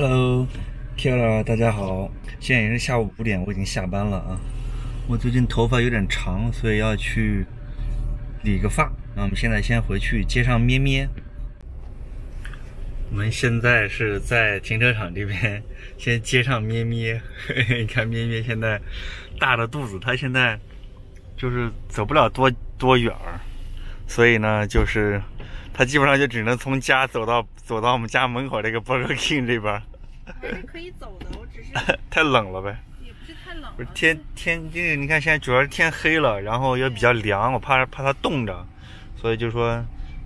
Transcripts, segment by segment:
Hello，Kira，大家好，现在已经是下午五点，我已经下班了啊。我最近头发有点长，所以要去理个发。那我们现在先回去接上咩咩。我们现在是在停车场这边，先接上咩咩。你看咩咩现在大着肚子，它现在就是走不了多多远儿，所以呢，就是它基本上就只能从家走到走到我们家门口这个 Burger King 这边。还是可以走的，我只是 太冷了呗。也不是太冷了。不是天天，因为你看现在主要是天黑了，然后又比较凉，我怕怕它冻着，所以就说，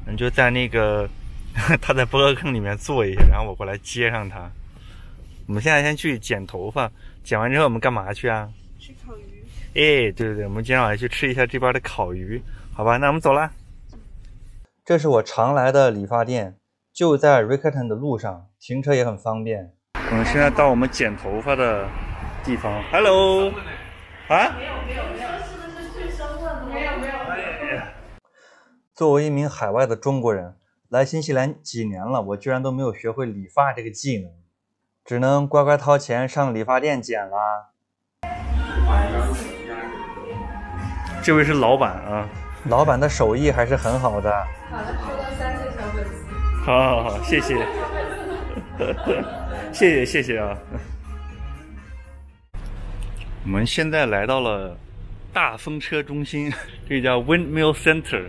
你就在那个 他在 Burger King 里面坐一下，然后我过来接上他。我们现在先去剪头发，剪完之后我们干嘛去啊？吃烤鱼。哎，对对对，我们今天晚上去吃一下这边的烤鱼，好吧？那我们走了。这是我常来的理发店，就在 Rickerton 的路上，停车也很方便。我们现在到我们剪头发的地方。Hello，啊？没有没有没有，是不是去生问的？没有没有没有。作为一名海外的中国人，来新西兰几年了，我居然都没有学会理发这个技能，只能乖乖掏钱上理发店剪啦。这位是老板啊，老板的手艺还是很好的。好的，收到三千小粉丝。好好好，谢谢。谢谢谢谢啊！我们现在来到了大风车中心，这叫 Windmill Center，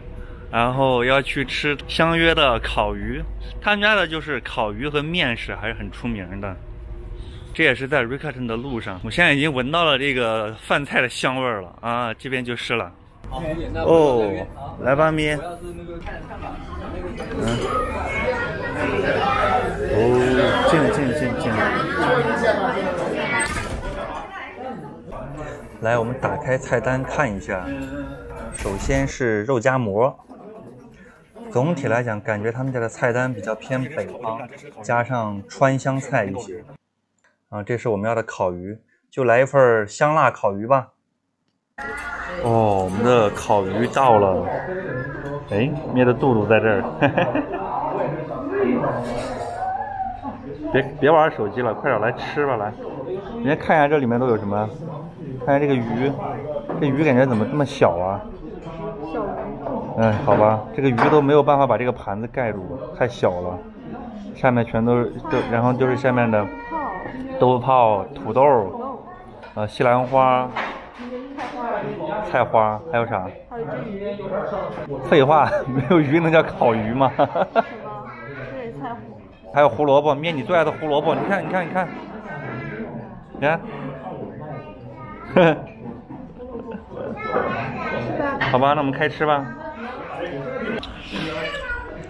然后要去吃相约的烤鱼。他们家的就是烤鱼和面食还是很出名的。这也是在 Rickerton 的路上，我现在已经闻到了这个饭菜的香味了啊！这边就是了。哦，来吧，咪。嗯。哦，进来进来进来进来。来，我们打开菜单看一下。首先是肉夹馍。总体来讲，感觉他们家的菜单比较偏北方，加上川湘菜一些。啊，这是我们要的烤鱼，就来一份香辣烤鱼吧。哦，我们的烤鱼到了。哎，咩的肚肚在这儿。别别玩手机了，快点来吃吧，来。你先看一下这里面都有什么？看一下这个鱼，这鱼感觉怎么这么小啊？小鱼。嗯，好吧，这个鱼都没有办法把这个盘子盖住，太小了。下面全都是都，然后就是下面的豆腐泡、土豆，呃，西兰花、菜花，还有啥？还有鱼。废话，没有鱼能叫烤鱼吗？还有胡萝卜，面你最爱的胡萝卜，你看，你看，你看，你看，好吧，那我们开吃吧。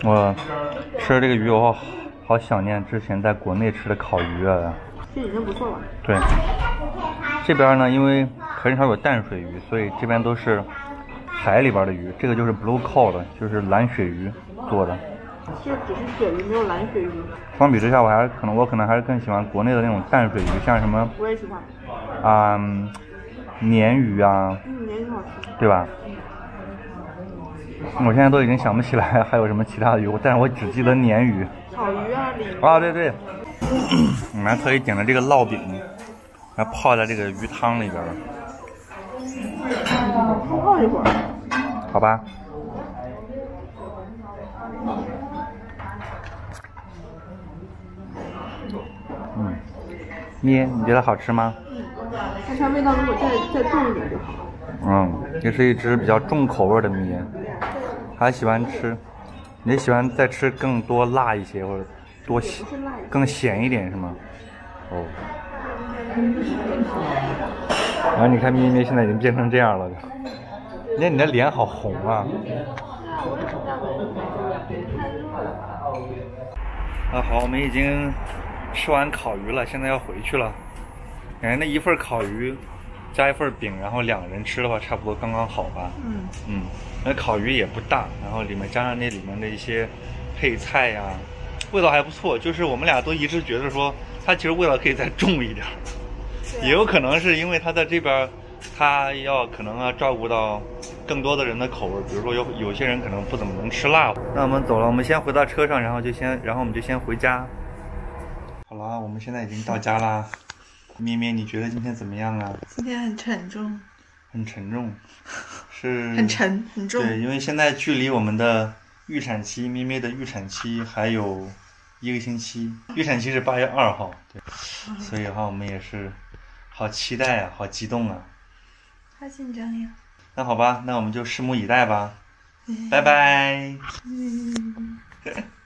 我吃了这个鱼，我好想念之前在国内吃的烤鱼啊。这已经不错了。对，这边呢，因为很少有淡水鱼，所以这边都是海里边的鱼。这个就是 blue cod，就是蓝鳕鱼做的。就只是鳕鱼，没有蓝鳕鱼。相比之下，我还是可能我可能还是更喜欢国内的那种淡水鱼，像什么。我也喜欢。啊，鲶鱼啊。嗯，鲶鱼好吃。对吧？我现在都已经想不起来还有什么其他的鱼，但是我只记得鲶鱼。草鱼啊，鲤鱼。啊，对对。我们还特意点了这个烙饼，还泡在这个鱼汤里边了。泡一会儿。好吧。嗯，咩，你觉得好吃吗？嗯，它味道如果再再重一点就好了。嗯，这是一只比较重口味的咩，还喜欢吃。你喜欢再吃更多辣一些，或者多咸更咸一点是吗？哦。然后你看咪咪现在已经变成这样了，你看你的脸好红啊！啊好，我们已经吃完烤鱼了，现在要回去了。感觉那一份烤鱼加一份饼，然后两个人吃的话，差不多刚刚好吧？嗯嗯，那烤鱼也不大，然后里面加上那里面的一些配菜呀，味道还不错。就是我们俩都一致觉得说，它其实味道可以再重一点。也有可能是因为他在这边。他要可能要照顾到更多的人的口味，比如说有有些人可能不怎么能吃辣。那我们走了，我们先回到车上，然后就先，然后我们就先回家。好了，我们现在已经到家啦。咩咩，你觉得今天怎么样啊？今天很沉重，很沉重，是很沉很重。对，因为现在距离我们的预产期，咩咩的预产期还有一个星期，预产期是八月二号，对，所以的话我们也是好期待啊，好激动啊。好紧张呀。那好吧，那我们就拭目以待吧。拜拜。嗯。